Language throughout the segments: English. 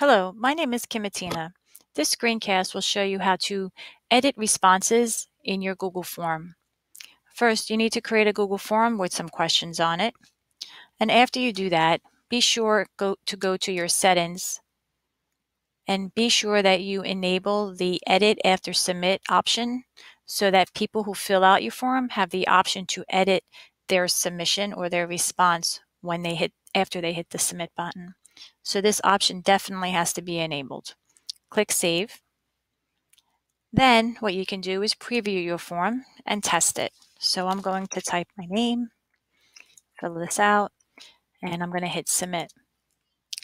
Hello, my name is Kim Mattina. This screencast will show you how to edit responses in your Google form. First, you need to create a Google form with some questions on it. And after you do that, be sure go, to go to your settings and be sure that you enable the edit after submit option so that people who fill out your form have the option to edit their submission or their response when they hit after they hit the submit button. So this option definitely has to be enabled. Click Save. Then what you can do is preview your form and test it. So I'm going to type my name, fill this out, and I'm going to hit Submit.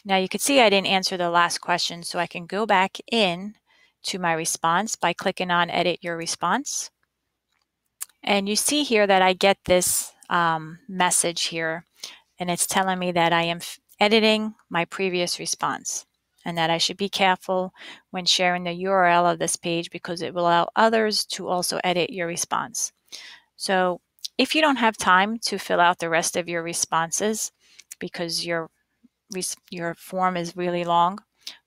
Now you can see I didn't answer the last question, so I can go back in to my response by clicking on Edit Your Response. And you see here that I get this um, message here, and it's telling me that I am editing my previous response and that I should be careful when sharing the URL of this page because it will allow others to also edit your response. So if you don't have time to fill out the rest of your responses because your your form is really long,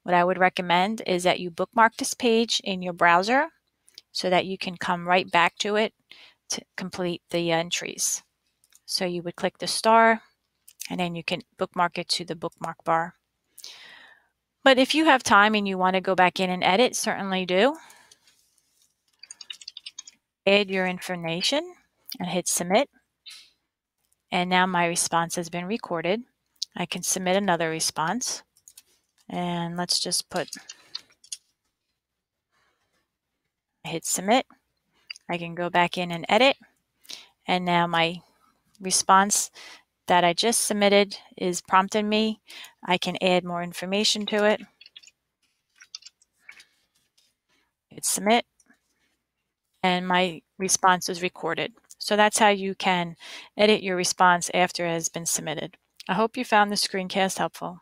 what I would recommend is that you bookmark this page in your browser so that you can come right back to it to complete the entries. So you would click the star and then you can bookmark it to the bookmark bar. But if you have time and you want to go back in and edit, certainly do. Add your information and hit submit. And now my response has been recorded. I can submit another response. And let's just put, hit submit. I can go back in and edit. And now my response that I just submitted is prompting me. I can add more information to it. Hit submit. And my response is recorded. So that's how you can edit your response after it has been submitted. I hope you found this screencast helpful.